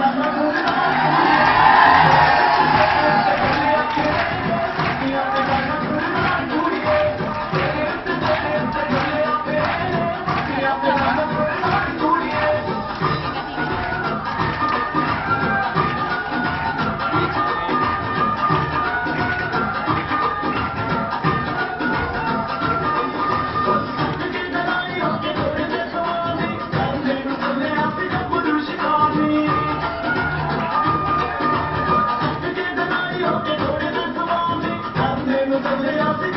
Gracias. Thank you.